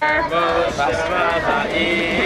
Vamos chamar a